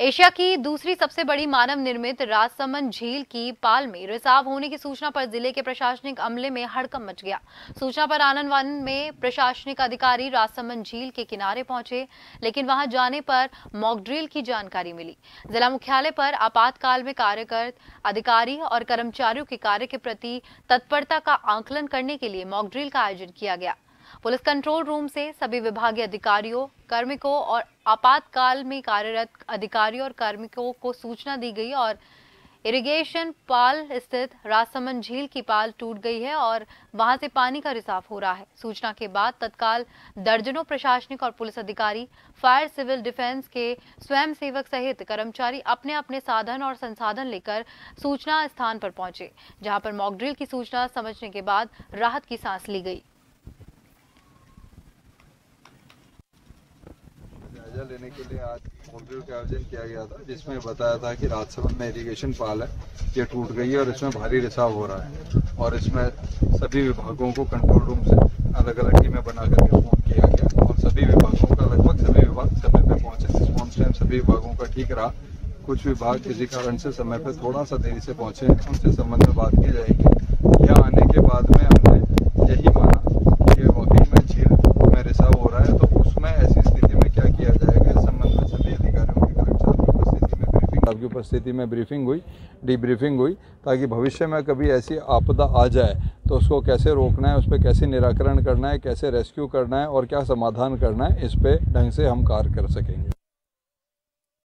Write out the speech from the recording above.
Asia की दूसरी सबसे बड़ी मानव निर्मित राजसमंद झील की पाल में रिसाव होने की सूचना पर ज़िले के प्रशासनिक अमले में हड़कम मच गया। सूचना पर आनंद वन में प्रशासनिक अधिकारी राजसमंद झील के किनारे पहुँचे, लेकिन वहाँ जाने पर मॉकड्रिल की जानकारी मिली। जिला मुख्यालय पर आपातकाल में कार्यरत अधिकारी और कर्मचारियों के कार्य के प्रति तत्परता का आंकलन करने के लिए मॉकड्रिल का आयोजन किया गया। पुलिस कंट्रोल रूम से सभी विभागीय अधिकारियों, कार्मिकों और आपातकाल में कार्यरत अधिकारियों और कार्मिकों को सूचना दी गई और इरिगेशन पाल स्थित राजसमंद झील की पाल टूट गई है और वहाँ से पानी का रिसाव हो रहा है। सूचना के बाद तत्काल दर्जनों प्रशासनिक और पुलिस अधिकारी, फायर सिविल डिफेंस के स्वयं सेवक सहित कर्मचारी अपने अपने साधन और संसाधन लेकर सूचना स्थान पर पहुँचे, जहाँ पर मॉकड्रिल की सूचना समझने के बाद राहत की सांस ली गई। लेने के लिए आज मॉकड्रिल का आयोजन किया गया था, जिसमें बताया था कि राजसमंद में इरीगेशन पाल है, ये टूट गई है और इसमें भारी रिसाव हो रहा है। और इसमें सभी विभागों को कंट्रोल रूम से अलग अलग टीमें बना करके फ़ोन किया गया। और सभी विभागों का, लगभग सभी विभाग समय पर पहुँचे। रिस्पॉन्स टाइम सभी विभागों का ठीक रहा। कुछ विभाग किसी कारण से समय पर थोड़ा सा देरी से पहुँचे उनसे संबंध में बात की जाएगी। यहाँ आने के बाद में हमने यही माना कि वाकई में झील में रिसाव हो रहा है तो उसमें ऐसी स्थिति में क्या किया जाएगा इस संबंध में सभी अधिकारियों की कर्मचारियों की उपस्थिति में ब्रीफिंग हुई डी ब्रीफिंग हुई, ताकि भविष्य में कभी ऐसी आपदा आ जाए तो उसको कैसे रोकना है, उस पर कैसे निराकरण करना है, कैसे रेस्क्यू करना है और क्या समाधान करना है, इस पर ढंग से हम कार्य कर सकेंगे।